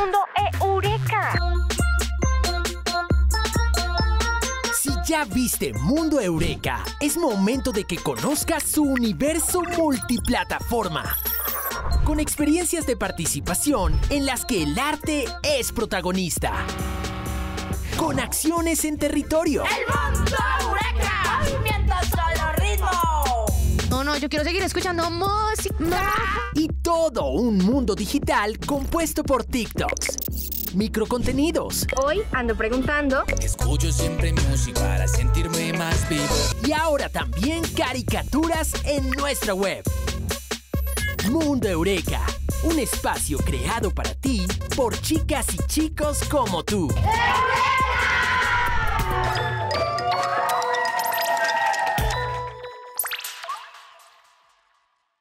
Mundo Eureka. Si ya viste Mundo Eureka, es momento de que conozcas su universo multiplataforma. Con experiencias de participación en las que el arte es protagonista. Con acciones en territorio. ¡El Mundo Eureka! ¡Movimiento solo ritmo! No, no, yo quiero seguir escuchando música. Todo un mundo digital compuesto por TikToks, microcontenidos Hoy ando preguntando. Escucho siempre música para sentirme más vivo. y ahora también caricaturas en nuestra web. Mundo Eureka, un espacio creado para ti por chicas y chicos como tú. ¡Eureka!